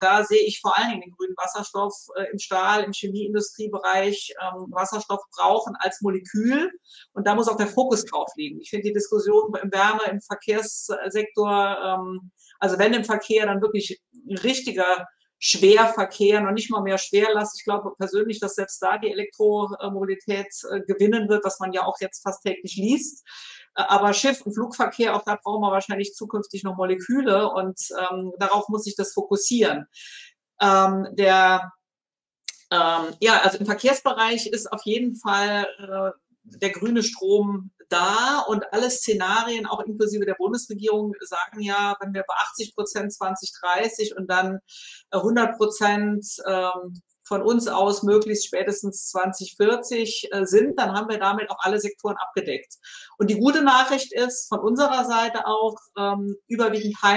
da sehe ich vor allen Dingen den grünen Wasserstoff äh, im Stahl, im Chemieindustriebereich ähm, Wasserstoff brauchen als Molekül. Und da muss auch der Fokus drauf liegen. Ich finde die Diskussion im Wärme, im Verkehrssektor, ähm, also wenn im Verkehr dann wirklich ein richtiger Schwerverkehr, noch nicht mal mehr Schwerlast. Ich glaube persönlich, dass selbst da die Elektromobilität äh, gewinnen wird, was man ja auch jetzt fast täglich liest. Äh, aber Schiff- und Flugverkehr, auch da brauchen wir wahrscheinlich zukünftig noch Moleküle und ähm, darauf muss sich das fokussieren. Ähm, der, ähm, ja, also im Verkehrsbereich ist auf jeden Fall äh, der grüne Strom da und alle Szenarien, auch inklusive der Bundesregierung, sagen ja, wenn wir bei 80 Prozent 2030 und dann 100 Prozent ähm, von uns aus möglichst spätestens 2040 äh, sind, dann haben wir damit auch alle Sektoren abgedeckt. Und die gute Nachricht ist von unserer Seite auch ähm, überwiegend heim